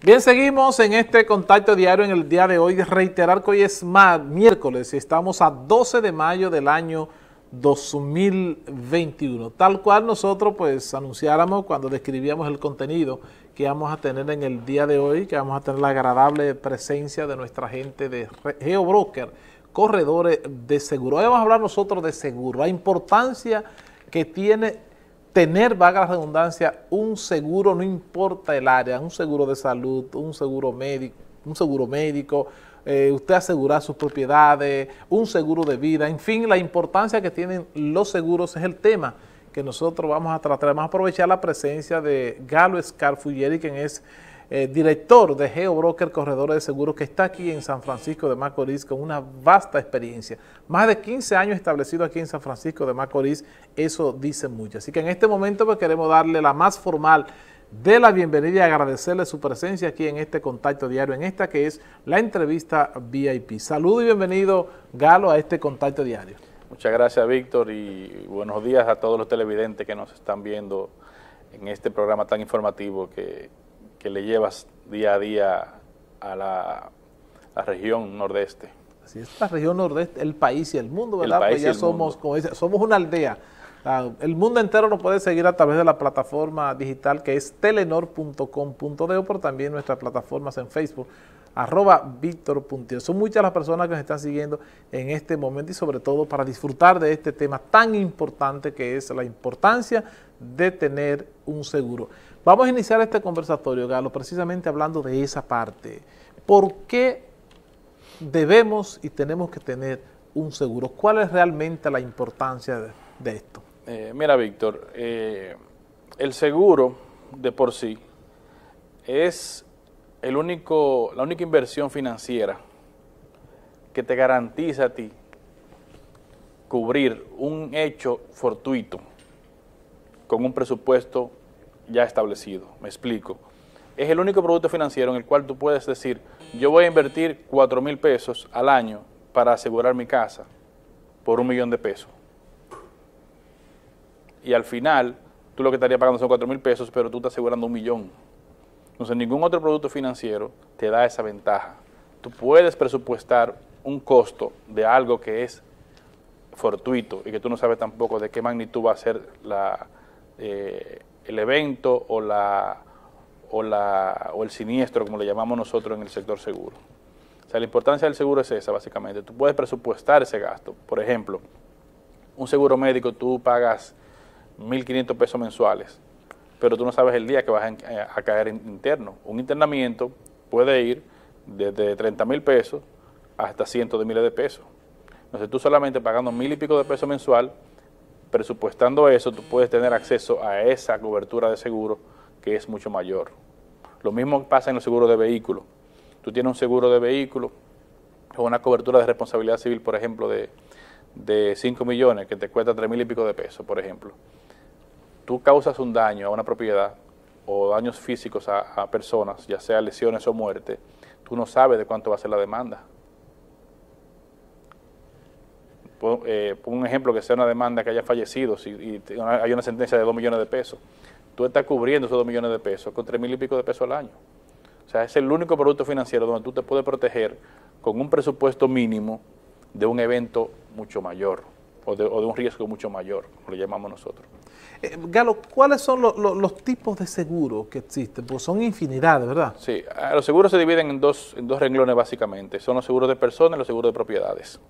Bien, seguimos en este contacto diario en el día de hoy. Reiterar que hoy es miércoles y estamos a 12 de mayo del año 2021. Tal cual nosotros pues anunciáramos cuando describíamos el contenido que vamos a tener en el día de hoy, que vamos a tener la agradable presencia de nuestra gente de GeoBroker, corredores de seguro. Hoy vamos a hablar nosotros de seguro, la importancia que tiene tener, vaga la redundancia, un seguro, no importa el área, un seguro de salud, un seguro médico, un seguro médico, eh, usted asegurar sus propiedades, un seguro de vida, en fin, la importancia que tienen los seguros es el tema que nosotros vamos a tratar. Vamos a aprovechar la presencia de Galo Scarfulleri, quien es eh, director de GeoBroker Corredores de Seguros, que está aquí en San Francisco de Macorís con una vasta experiencia. Más de 15 años establecido aquí en San Francisco de Macorís, eso dice mucho. Así que en este momento pues, queremos darle la más formal de la bienvenida y agradecerle su presencia aquí en este contacto diario, en esta que es la entrevista VIP. Saludo y bienvenido, Galo, a este contacto diario. Muchas gracias, Víctor, y buenos días a todos los televidentes que nos están viendo en este programa tan informativo que que le llevas día a día a la, región nordeste. Así es, la región nordeste, el país y el mundo, ¿verdad? pues ya somos, como dice, somos una aldea. El mundo entero nos puede seguir a través de la plataforma digital que es telenor.com.de, pero también nuestras plataformas en Facebook, arroba Víctor Son muchas las personas que nos están siguiendo en este momento y sobre todo para disfrutar de este tema tan importante que es la importancia de tener un seguro. Vamos a iniciar este conversatorio, Galo, precisamente hablando de esa parte. ¿Por qué debemos y tenemos que tener un seguro? ¿Cuál es realmente la importancia de, esto? Eh, mira, Víctor, eh, el seguro de por sí es el único, la única inversión financiera que te garantiza a ti cubrir un hecho fortuito con un presupuesto ya establecido. Me explico. Es el único producto financiero en el cual tú puedes decir, yo voy a invertir 4 mil pesos al año para asegurar mi casa por un millón de pesos. Y al final, tú lo que estarías pagando son 4 mil pesos, pero tú estás asegurando un millón. Entonces, ningún otro producto financiero te da esa ventaja. Tú puedes presupuestar un costo de algo que es fortuito y que tú no sabes tampoco de qué magnitud va a ser la, eh, el evento o, la, o, la, o el siniestro, como le llamamos nosotros en el sector seguro. O sea, la importancia del seguro es esa, básicamente. Tú puedes presupuestar ese gasto. Por ejemplo, un seguro médico tú pagas 1.500 pesos mensuales, pero tú no sabes el día que vas a, caer interno. Un internamiento puede ir desde 30 mil pesos hasta cientos de miles de pesos. Entonces tú solamente pagando mil y pico de pesos mensual presupuestando eso, tú puedes tener acceso a esa cobertura de seguro que es mucho mayor. Lo mismo pasa en los seguros de vehículos. Tú tienes un seguro de vehículo con una cobertura de responsabilidad civil, por ejemplo, de, de 5 millones, que te cuesta 3 mil y pico de pesos, por ejemplo. Tú causas un daño a una propiedad o daños físicos a, a personas, ya sea lesiones o muerte, tú no sabes de cuánto va a ser la demanda eh, un ejemplo que sea una demanda que haya fallecido si, y hay una sentencia de 2 millones de pesos, tú estás cubriendo esos 2 millones de pesos con 3 mil y pico de pesos al año. O sea, es el único producto financiero donde tú te puedes proteger con un presupuesto mínimo de un evento mucho mayor o de, un riesgo mucho mayor, como le llamamos nosotros. Eh, Galo, ¿cuáles son los tipos de seguros que existen? Pues son infinidades, ¿verdad? Sí, los seguros se dividen en dos, en dos renglones básicamente. Son los seguros de personas y los seguros de propiedades.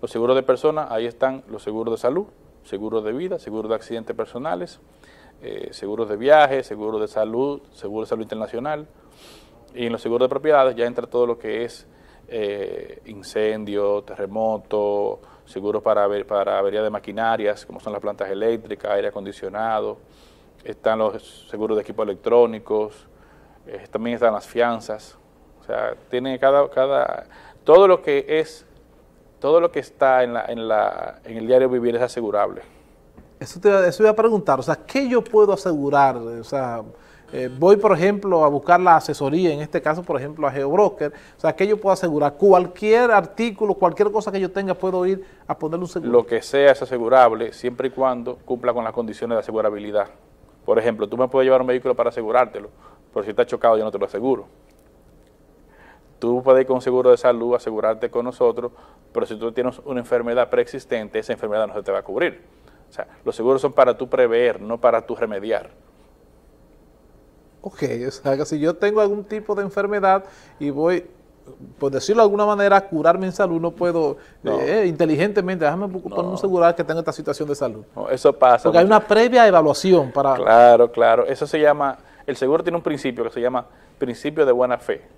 Los seguros de personas, ahí están los seguros de salud, seguros de vida, seguros de accidentes personales, eh, seguros de viaje, seguros de salud, seguros de salud internacional. Y en los seguros de propiedades ya entra todo lo que es eh, incendio, terremoto, seguros para, para avería de maquinarias, como son las plantas eléctricas, aire acondicionado, están los seguros de equipos electrónicos, eh, también están las fianzas. O sea, tiene cada, cada, todo lo que es todo lo que está en, la, en, la, en el diario vivir es asegurable. Eso te eso iba a preguntar, o sea, ¿qué yo puedo asegurar? O sea, eh, voy, por ejemplo, a buscar la asesoría, en este caso, por ejemplo, a GeoBroker, o sea, ¿qué yo puedo asegurar? Cualquier artículo, cualquier cosa que yo tenga, puedo ir a ponerle un seguro. Lo que sea es asegurable, siempre y cuando cumpla con las condiciones de asegurabilidad. Por ejemplo, tú me puedes llevar un vehículo para asegurártelo, pero si está chocado yo no te lo aseguro. Tú puedes ir con un seguro de salud, asegurarte con nosotros, pero si tú tienes una enfermedad preexistente, esa enfermedad no se te va a cubrir. O sea, los seguros son para tú prever, no para tú remediar. Ok, o sea, que si yo tengo algún tipo de enfermedad y voy, por decirlo de alguna manera, a curarme en salud, no puedo eh, inteligentemente, déjame no. asegurar que tengo esta situación de salud. eso pasa. Porque hay una previa evaluación para... Claro, claro. Eso se llama, el seguro tiene un principio que se llama principio de buena fe.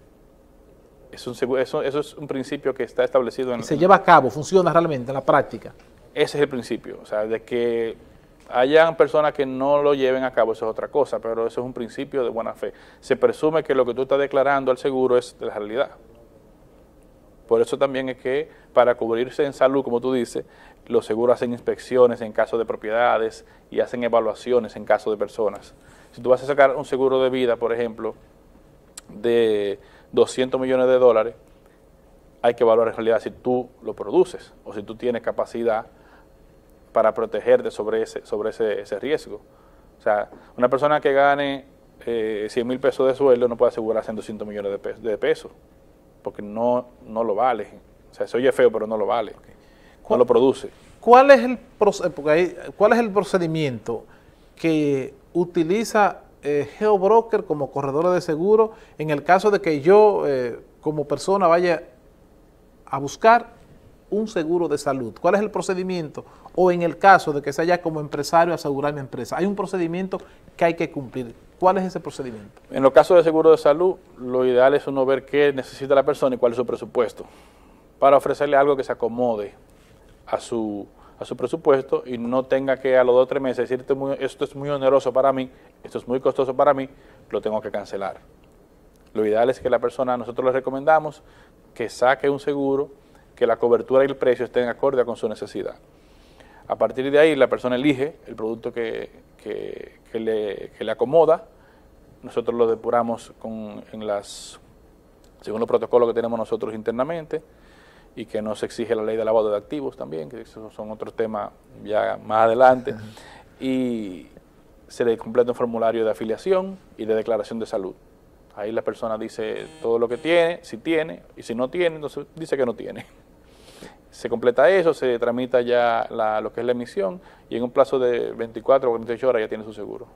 Es un, eso, eso es un principio que está establecido en... se lleva a cabo, funciona realmente en la práctica. Ese es el principio, o sea, de que hayan personas que no lo lleven a cabo, eso es otra cosa, pero eso es un principio de buena fe. Se presume que lo que tú estás declarando al seguro es de la realidad. Por eso también es que para cubrirse en salud, como tú dices, los seguros hacen inspecciones en caso de propiedades y hacen evaluaciones en caso de personas. Si tú vas a sacar un seguro de vida, por ejemplo, de 200 millones de dólares, hay que evaluar en realidad si tú lo produces o si tú tienes capacidad para protegerte sobre ese, sobre ese, ese riesgo. O sea, una persona que gane eh, 100 mil pesos de sueldo no puede asegurarse en 200 millones de, pesos, de pesos, porque no, no lo vale. O sea, se oye feo, pero no lo vale. No lo produce. ¿Cuál es el, ¿cuál es el procedimiento que utiliza eh, GeoBroker como corredor de seguro en el caso de que yo, eh, como persona, vaya a buscar un seguro de salud? ¿Cuál es el procedimiento? O en el caso de que se haya como empresario asegurar mi empresa, hay un procedimiento que hay que cumplir. ¿Cuál es ese procedimiento? En los casos de seguro de salud, lo ideal es uno ver qué necesita la persona y cuál es su presupuesto, para ofrecerle algo que se acomode a su, a su presupuesto y no tenga que a los dos o tres meses decir, esto es muy oneroso para mí, esto es muy costoso para mí, lo tengo que cancelar. Lo ideal es que la persona, nosotros le recomendamos que saque un seguro, que la cobertura y el precio estén acorde con su necesidad. A partir de ahí, la persona elige el producto que, le, acomoda. Nosotros lo depuramos con, en las, según los protocolos que tenemos nosotros internamente y que nos exige la ley de lavado de activos también, que esos son otros temas ya más adelante. Y se le completa un formulario de afiliación y de declaración de salud. Ahí la persona dice todo lo que tiene, si tiene, y si no tiene, entonces dice que no tiene. Se completa eso, se tramita ya lo que es la emisión y en un plazo de 24 o 48 horas ya tiene su seguro.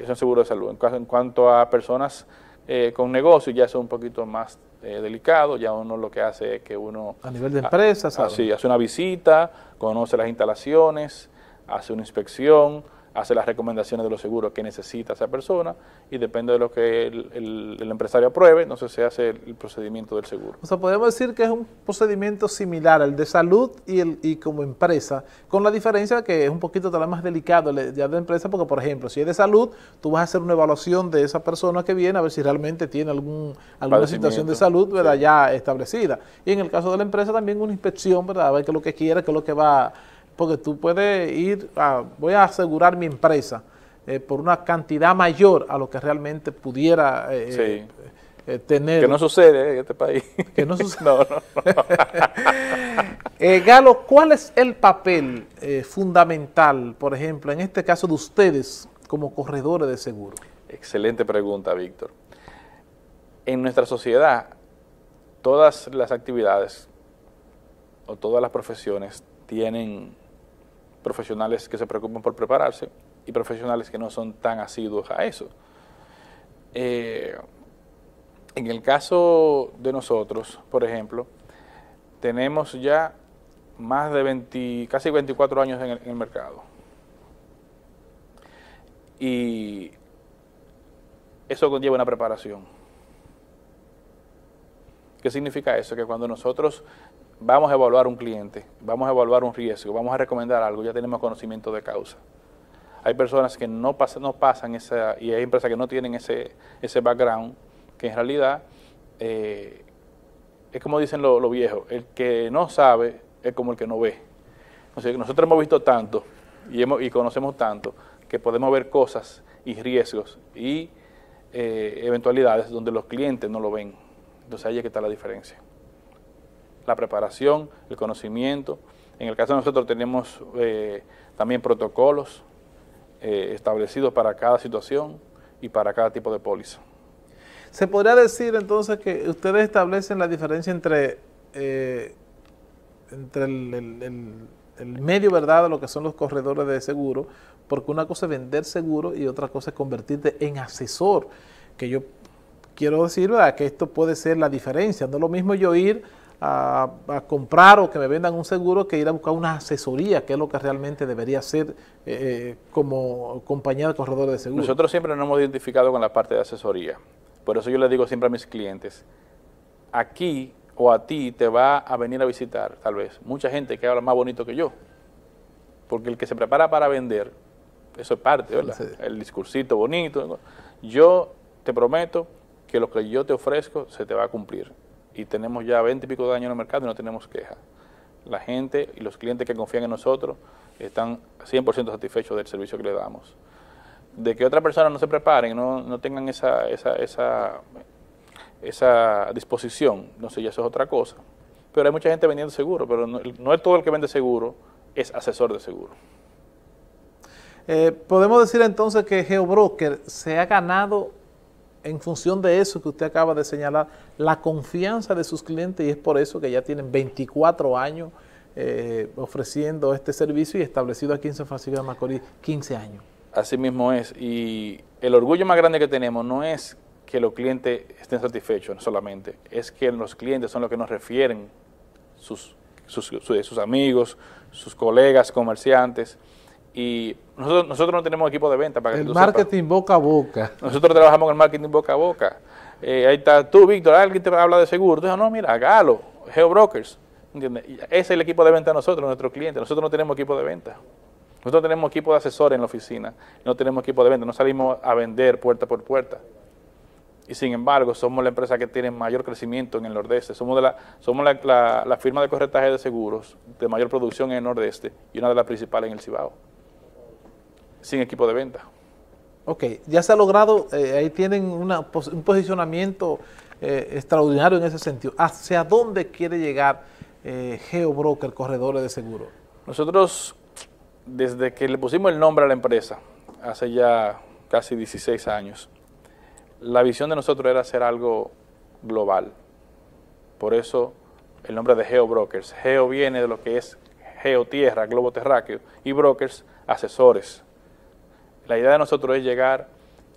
Es un seguro de salud. En, en cuanto a personas eh, con negocios, ya es un poquito más eh, delicado, ya uno lo que hace es que uno... A nivel de empresa, Sí, hace una visita, conoce las instalaciones, hace una inspección, hace las recomendaciones de los seguros que necesita esa persona y depende de lo que el, empresario apruebe, entonces se hace el, procedimiento del seguro. O sea, podemos decir que es un procedimiento similar al de salud y, el, y como empresa, con la diferencia que es un poquito tal más delicado el de empresa, porque por ejemplo, si es de salud, tú vas a hacer una evaluación de esa persona que viene a ver si realmente tiene algún, alguna situación de salud ¿verdad? ya establecida. Y en el caso de la empresa también una inspección, ¿verdad? A ver qué es lo que quiere, qué es lo que va porque tú puedes ir, a, voy a asegurar mi empresa eh, por una cantidad mayor a lo que realmente pudiera eh, eh, tener. Que no sucede en este país. Que no sucede. no, Galo, ¿cuál es el papel fundamental, por ejemplo, en este caso de ustedes como corredores de seguro? Excelente pregunta, Víctor. En nuestra sociedad, todas las actividades o todas las profesiones tienen profesionales que se preocupan por prepararse y profesionales que no son tan asiduos a eso. Eh, en el caso de nosotros, por ejemplo, tenemos ya más de 20, casi 24 años en el, mercado. Y eso conlleva una preparación. ¿Qué significa eso? Que cuando nosotros vamos a evaluar un cliente, vamos a evaluar un riesgo, vamos a recomendar algo, ya tenemos conocimiento de causa. Hay personas que no pasan, no pasan esa, y hay empresas que no tienen ese, ese background, que en realidad eh, es como dicen los lo viejos, el que no sabe es como el que no ve. nosotros hemos visto tanto y, hemos, y conocemos tanto que podemos ver cosas y riesgos y eh, eventualidades donde los clientes no lo ven. Entonces ahí es que está la diferencia la preparación, el conocimiento. En el caso de nosotros tenemos eh, también protocolos eh, establecidos para cada situación y para cada tipo de póliza. Se podría decir entonces que ustedes establecen la diferencia entre, eh, entre el, medio, ¿verdad?, de lo que son los corredores de seguro, porque una cosa es vender seguro y otra cosa es convertirte en asesor, que yo quiero decir, ¿verdad?, que esto puede ser la diferencia. No es lo mismo yo ir a, comprar o que me vendan un seguro que ir a buscar una asesoría, que es lo que realmente debería ser eh, eh, como compañía de corredores de seguro. Nosotros siempre nos hemos identificado con la parte de asesoría. Por eso yo le digo siempre a mis clientes, aquí o a ti te va a venir a visitar, tal vez, mucha gente que habla más bonito que yo. Porque el que se prepara para vender, eso es parte, ¿verdad? El discursito bonito. Yo te prometo que lo que yo te ofrezco se te va a cumplir y tenemos ya 20 y pico de años en el mercado y no tenemos queja. La gente y los clientes que confían en nosotros están 100% satisfechos del servicio que le damos. De que otras personas no se preparen, no, no tengan esa, esa, esa, esa disposición, no sé, ya eso es otra cosa. Pero hay mucha gente vendiendo seguro, pero no, es todo el que vende seguro, es asesor de seguro. Eh, podemos decir entonces que GeoBroker se ha ganado en función de eso que usted acaba de señalar, la confianza de sus clientes y es por eso que ya tienen 24 años eh, ofreciendo este servicio y establecido aquí en San Francisco de Macorís 15 años. Así mismo es. Y el orgullo más grande que tenemos no es que los clientes estén satisfechos solamente, es que los clientes son los que nos refieren sus, amigos, sus colegas comerciantes y nosotros, nosotros no tenemos equipo de venta para que El marketing boca a boca. Nosotros trabajamos en el marketing boca a boca. Eh, ahí está tú, Víctor, alguien te habla de seguro. Entonces, no, mira, Galo, GeoBrokers. ¿entiendes? Ese es el equipo de venta de nosotros, nuestros clientes. Nosotros no tenemos equipo de venta. Nosotros tenemos equipo de asesores en la oficina. No tenemos equipo de venta. No salimos a vender puerta por puerta. Y sin embargo, somos la empresa que tiene mayor crecimiento en el Nordeste. Somos, de la, somos la, la firma de corretaje de seguros de mayor producción en el Nordeste y una de las principales en el Cibao sin equipo de venta. Ok, ya se ha logrado, eh, ahí tienen un posicionamiento eh, extraordinario en ese sentido. ¿Hacia dónde quiere llegar eh, GeoBroker, corredores de seguro? Nosotros, desde que le pusimos el nombre a la empresa, hace ya casi 16 años, la visión de nosotros era hacer algo global. Por eso el nombre de GeoBrokers. Geo viene de lo que es geotierra, globo terráqueo, y brokers, asesores la idea de nosotros es llegar,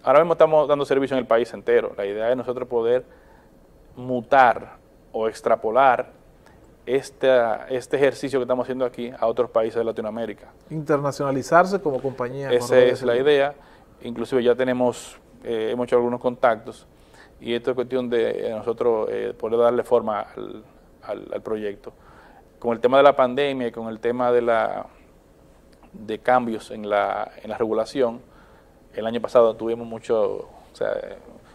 ahora mismo estamos dando servicio en el país entero, la idea de nosotros poder mutar o extrapolar este, este ejercicio que estamos haciendo aquí a otros países de Latinoamérica. Internacionalizarse como compañía. Esa es la idea, inclusive ya tenemos, eh, hemos hecho algunos contactos y esto es cuestión de nosotros eh, poder darle forma al proyecto. Con el tema de la pandemia y con el tema de la de cambios en la, en la regulación. El año pasado tuvimos mucho,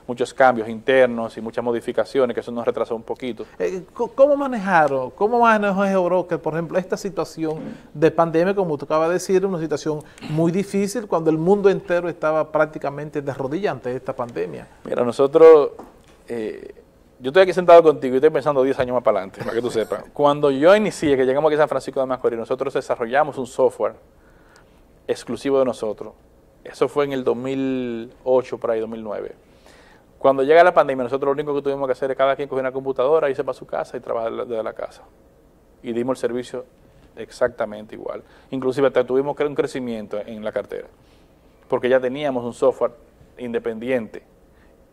muchos cambios internos y muchas modificaciones, que eso nos retrasó un poquito. Eh, ¿Cómo manejaron, cómo manejó GeoBroker, por ejemplo, esta situación de pandemia, como tú acabas de decir, una situación muy difícil cuando el mundo entero estaba prácticamente de rodillas ante esta pandemia? Mira, nosotros, eh, yo estoy aquí sentado contigo y estoy pensando 10 años más para adelante, para que tú sepas. Cuando yo inicié, que llegamos aquí a San Francisco de Macorís, nosotros desarrollamos un software exclusivo de nosotros. Eso fue en el 2008, por ahí, 2009. Cuando llega la pandemia, nosotros lo único que tuvimos que hacer es cada quien coger una computadora, irse para su casa y trabajar desde la casa. Y dimos el servicio exactamente igual. Inclusive tuvimos un crecimiento en la cartera, porque ya teníamos un software independiente.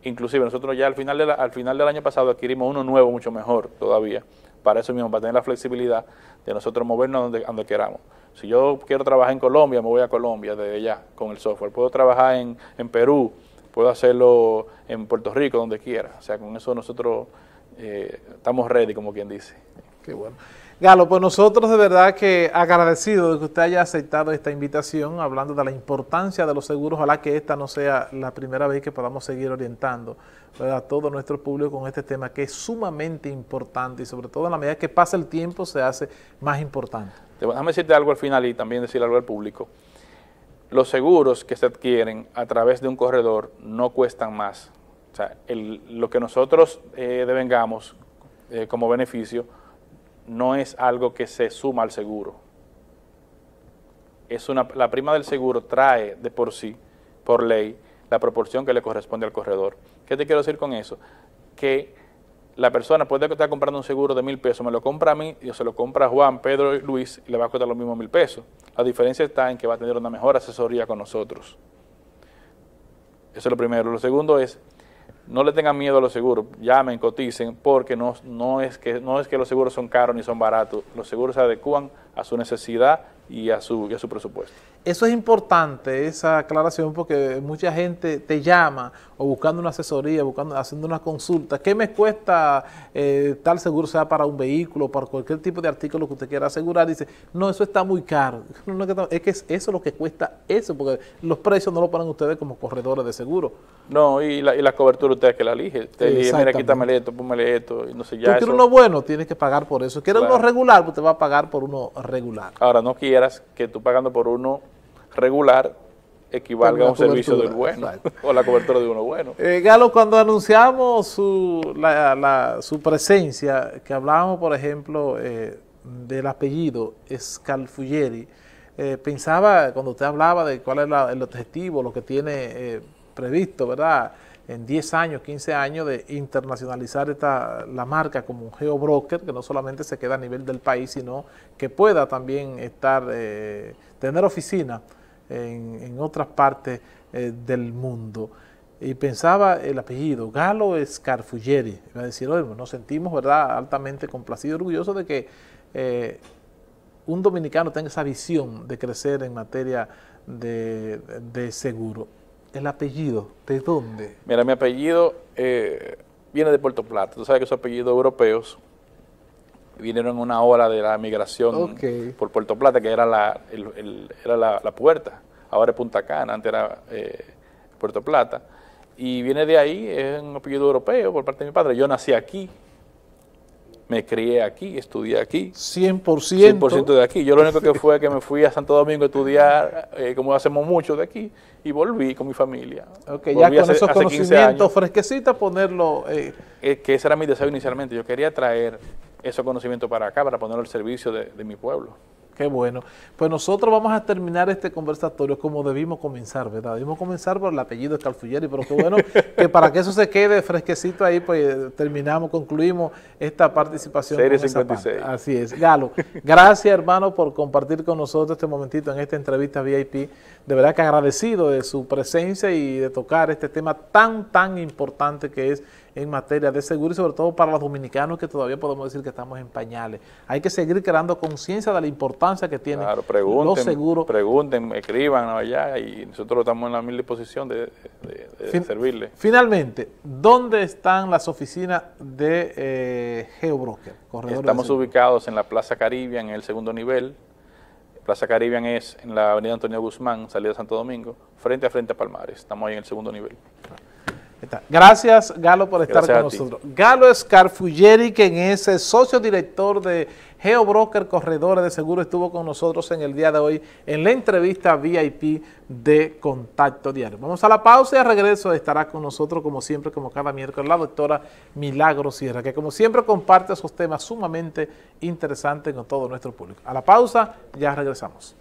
Inclusive nosotros ya al final, de al final del año pasado adquirimos uno nuevo, mucho mejor todavía, para eso mismo, para tener la flexibilidad de nosotros movernos donde, donde queramos. Si yo quiero trabajar en Colombia, me voy a Colombia desde allá con el software. Puedo trabajar en, en Perú, puedo hacerlo en Puerto Rico, donde quiera. O sea, con eso nosotros eh, estamos ready, como quien dice. Qué bueno. Galo, pues nosotros de verdad que agradecidos de que usted haya aceptado esta invitación, hablando de la importancia de los seguros, ojalá que esta no sea la primera vez que podamos seguir orientando a todo nuestro público con este tema que es sumamente importante y sobre todo en la medida que pasa el tiempo se hace más importante. Déjame decirte algo al final y también decir algo al público. Los seguros que se adquieren a través de un corredor no cuestan más. O sea, lo que nosotros eh, devengamos eh, como beneficio no es algo que se suma al seguro. Es una, la prima del seguro trae de por sí, por ley, la proporción que le corresponde al corredor. ¿Qué te quiero decir con eso? Que la persona puede estar comprando un seguro de mil pesos, me lo compra a mí, y se lo compra a Juan, Pedro y Luis, y le va a costar lo mismo mil pesos. La diferencia está en que va a tener una mejor asesoría con nosotros. Eso es lo primero. Lo segundo es, no le tengan miedo a los seguros, llamen, coticen, porque no, no, es que, no es que los seguros son caros ni son baratos, los seguros se adecuan a su necesidad y a su, y a su presupuesto. Eso es importante, esa aclaración, porque mucha gente te llama o buscando una asesoría, buscando, haciendo una consulta. ¿Qué me cuesta eh, tal seguro, sea para un vehículo, para cualquier tipo de artículo que usted quiera asegurar? Dice, no, eso está muy caro. es que eso es lo que cuesta eso, porque los precios no lo ponen ustedes como corredores de seguro. No, y la, y la cobertura usted es que la elige. Usted elige, mira, quítame esto, póngale esto, y no sé ya. Tú quieres uno bueno, tienes que pagar por eso. Quieres uno regular, usted va a pagar por uno regular. Ahora, no quieras que tú pagando por uno regular equivalga a un servicio del bueno o la cobertura de uno bueno. Eh, Galo, cuando anunciamos su, la, su presencia, que hablábamos, por ejemplo, eh, del apellido Scalfugeri, eh, pensaba, cuando usted hablaba de cuál es el objetivo, lo que tiene eh, previsto, ¿verdad?, en 10 años, 15 años de internacionalizar esta, la marca como un geobroker, que no solamente se queda a nivel del país, sino que pueda también estar, tener oficina en, otras partes eh, del mundo. Y pensaba el apellido, Galo Scarfuggeri. Iba a decir, nos sentimos ¿verdad? altamente complacidos orgullosos de que eh, un dominicano tenga esa visión de crecer en materia de, seguro. ¿El apellido de dónde? Mira, mi apellido eh, viene de Puerto Plata. Tú sabes que son apellidos europeos vinieron en una hora de la migración por Puerto Plata, que era la, era la, puerta, ahora es Punta Cana, antes era eh, Puerto Plata, y viene de ahí, es un apellido europeo por parte de mi padre. Yo nací aquí, me crié aquí, estudié aquí. 100%. 100% de aquí. Yo lo único que fue que me fui a Santo Domingo a estudiar, eh, como hacemos mucho de aquí, y volví con mi familia. Ok, ya con esos conocimientos fresquecitos ponerlo... Eh. que ese era mi deseo inicialmente. Yo quería traer esos conocimientos para acá, para ponerlo al servicio de, mi pueblo. Qué bueno. Pues nosotros vamos a terminar este conversatorio como debimos comenzar, ¿verdad? Debimos comenzar por el apellido de Calfulleri, pero qué bueno que para que eso se quede fresquecito ahí, pues terminamos, concluimos esta participación. Serie 56. Así es. Galo, gracias hermano por compartir con nosotros este momentito en esta entrevista VIP. De verdad que agradecido de su presencia y de tocar este tema tan, tan importante que es en materia de seguro y sobre todo para los dominicanos que todavía podemos decir que estamos en pañales. Hay que seguir creando conciencia de la importancia que tienen los seguros. Pregunten, escriban allá y nosotros estamos en la mil disposición de, servirle. Finalmente, ¿dónde están las oficinas de eh, GeoBroker? Estamos ubicados en la Plaza Caribia, en el segundo nivel. Plaza Caribbean es en la avenida Antonio Guzmán, salida de Santo Domingo, frente a frente a Palmares. Estamos ahí en el segundo nivel. Gracias, Galo, por estar con nosotros. Galo Scarfuggeri, quien es el socio director de GeoBroker Corredores de Seguro, estuvo con nosotros en el día de hoy en la entrevista VIP de Contacto Diario. Vamos a la pausa y a regreso estará con nosotros, como siempre, como cada miércoles, la doctora Milagro Sierra, que como siempre comparte esos temas sumamente interesantes con todo nuestro público. A la pausa, ya regresamos.